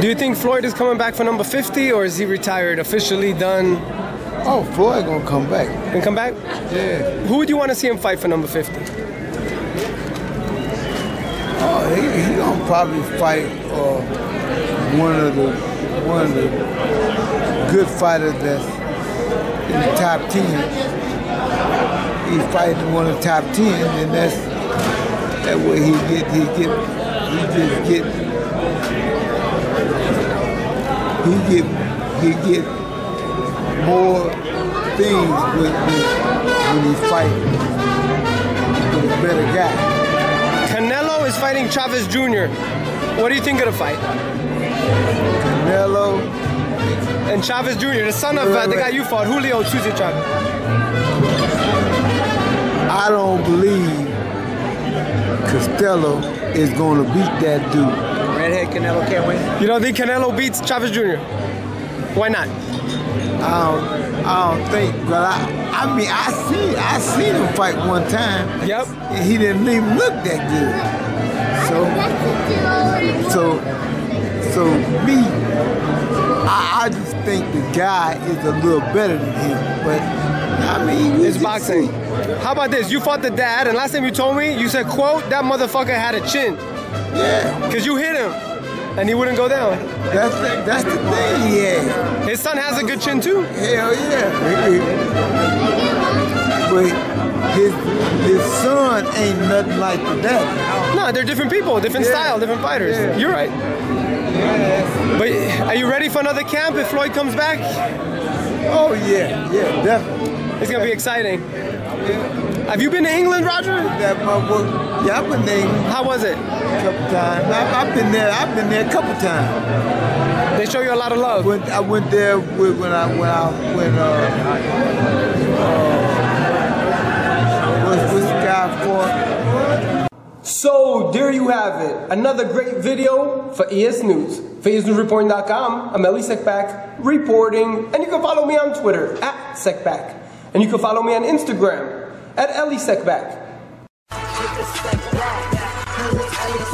Do you think Floyd is coming back for number 50 or is he retired, officially done? Oh, Floyd gonna come back. And come back? Yeah. Who would you want to see him fight for number 50? Oh, he, he gonna probably fight uh, one of the one of the good fighters that's in the top ten. He's fighting one of the top ten, and that's that way he get he get he just get he get he get more things with, with when he's fighting with a better guy. Canelo is fighting Chavez Jr. What do you think of the fight? Canelo And Chavez Jr., the son of uh, the guy you fought, Julio Cesar Chavez. I don't believe Costello is going to beat that dude. Redhead Canelo can't win. You don't think Canelo beats Chavez Jr.? Why not? I don't, I don't think, but I, I mean, I see, I seen him fight one time. Yep. And he didn't even look that good. So, so, so me, I, I just think the guy is a little better than him. But I mean, It's boxing. see. How about this? You fought the dad, and last time you told me, you said, quote, that motherfucker had a chin. Yeah, Because you hit him, and he wouldn't go down. that's the, that's the thing yeah. His son has a good chin, too. Hell yeah. But his his son ain't nothing like the dad. No, they're different people, different Yeah. style, different fighters. Yeah. You're right. But are you ready for another camp if Floyd comes back? Oh yeah, yeah, definitely. It's gonna be exciting. Have you been to England, Roger? That motherfucker. Yeah, I've been there How was it? a couple times. I, I've been there. I've been there a couple times. They show you a lot of love. When I went there with, when I when I when uh, uh what's what's the guy for? So there you have it. Another great video for ES News. For ESNewsReporting.com, I'm Elie Seckbach reporting, and you can follow me on Twitter at Seckbach. And you can follow me on Instagram at Elie Seckbach. Take a back.